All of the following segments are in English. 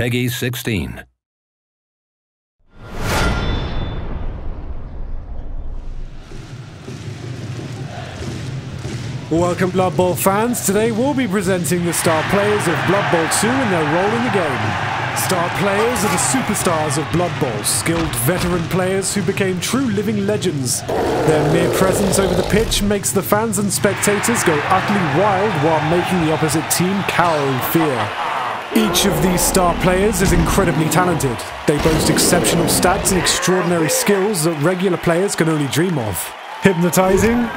PEGI 16. Welcome Blood Bowl fans. Today we'll be presenting the star players of Blood Bowl 2 and their role in the game. Star players are the superstars of Blood Bowl, skilled veteran players who became true living legends. Their mere presence over the pitch makes the fans and spectators go utterly wild while making the opposite team cower in fear. Each of these star players is incredibly talented. They boast exceptional stats and extraordinary skills that regular players can only dream of. Hypnotizing,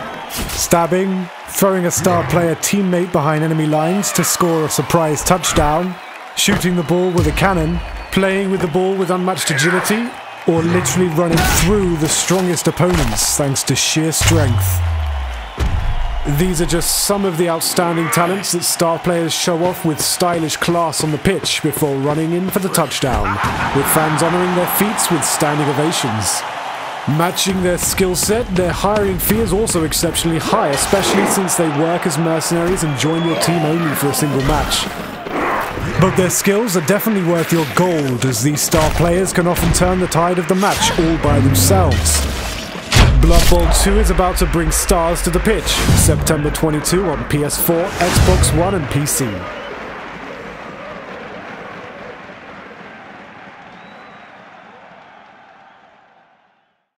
stabbing, throwing a star player teammate behind enemy lines to score a surprise touchdown, shooting the ball with a cannon, playing with the ball with unmatched agility, or literally running through the strongest opponents thanks to sheer strength. These are just some of the outstanding talents that star players show off with stylish class on the pitch before running in for the touchdown, with fans honouring their feats with standing ovations. Matching their skill set, their hiring fee is also exceptionally high, especially since they work as mercenaries and join your team only for a single match. But their skills are definitely worth your gold, as these star players can often turn the tide of the match all by themselves. Blood Bowl 2 is about to bring stars to the pitch, September 22 on PS4, Xbox One and PC.